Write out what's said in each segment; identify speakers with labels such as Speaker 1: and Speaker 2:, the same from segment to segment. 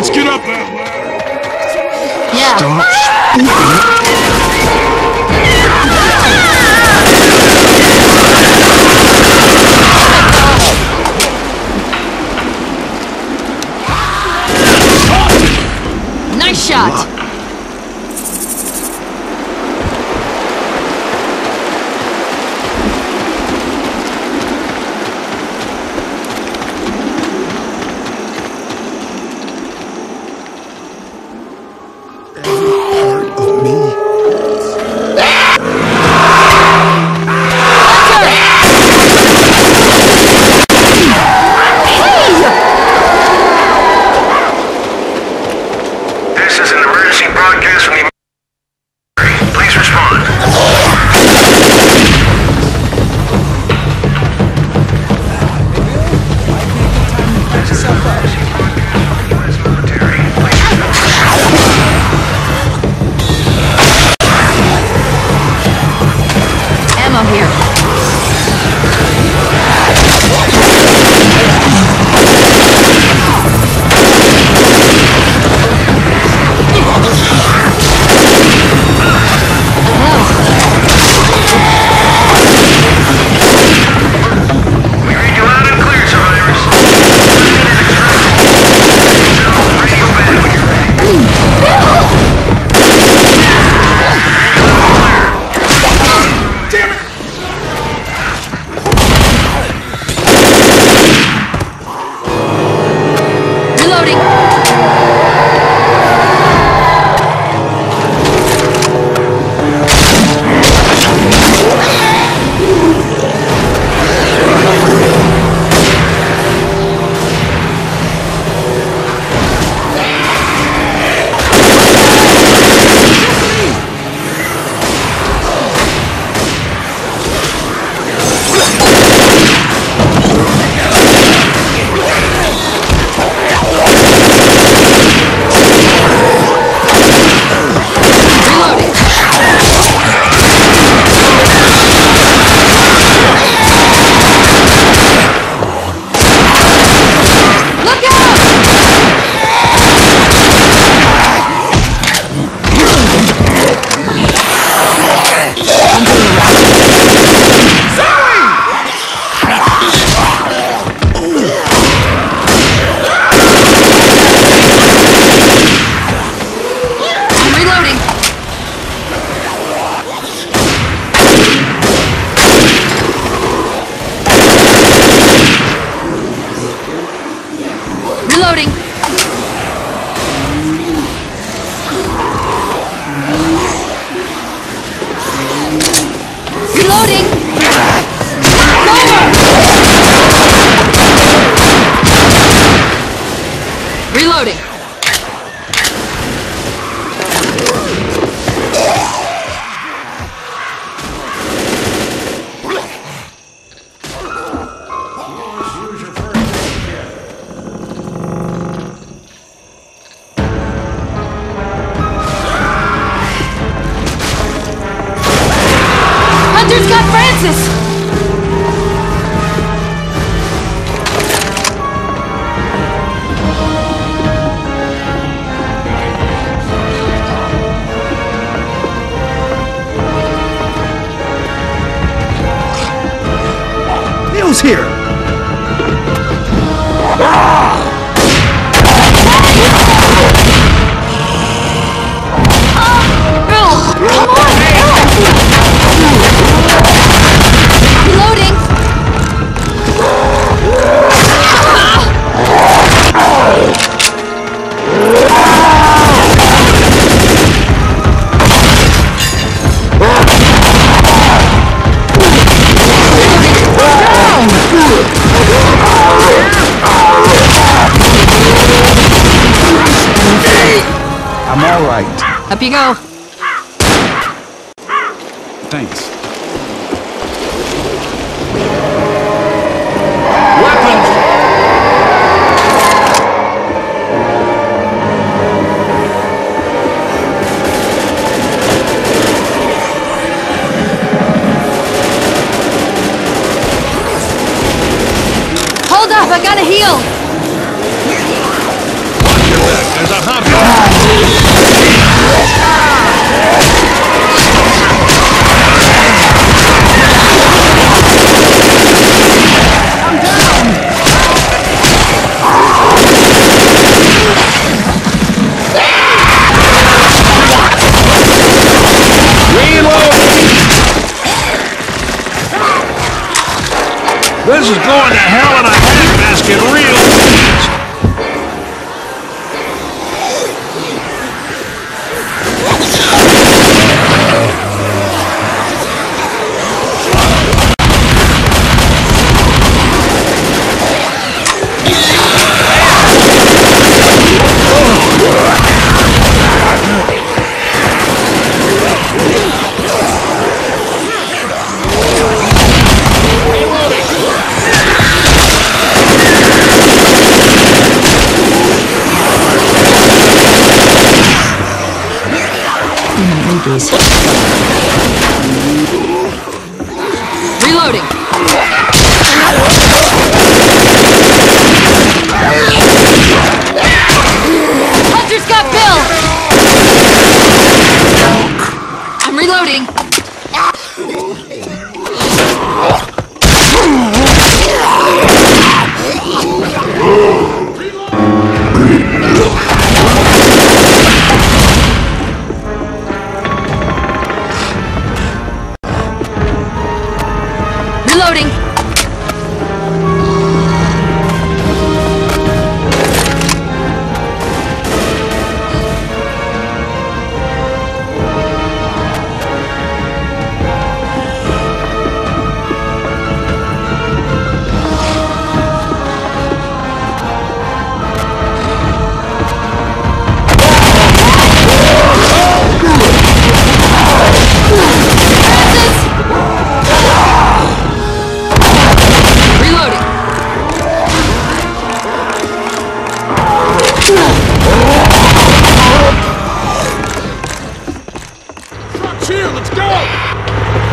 Speaker 1: Let's get up that! Yeah. Stop! Nice shot!
Speaker 2: Reloading!
Speaker 3: here.
Speaker 2: you go.
Speaker 3: Thanks.
Speaker 2: Hold up, I gotta heal!
Speaker 3: This is going to hell in a handbasket
Speaker 1: Reloading.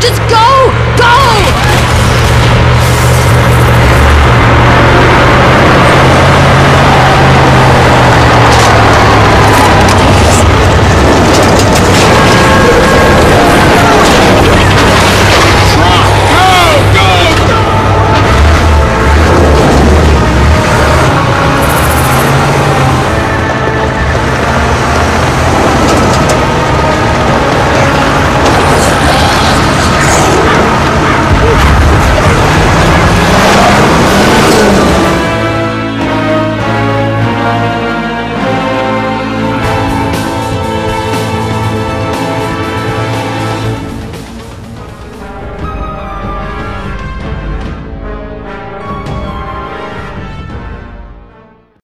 Speaker 1: Just go!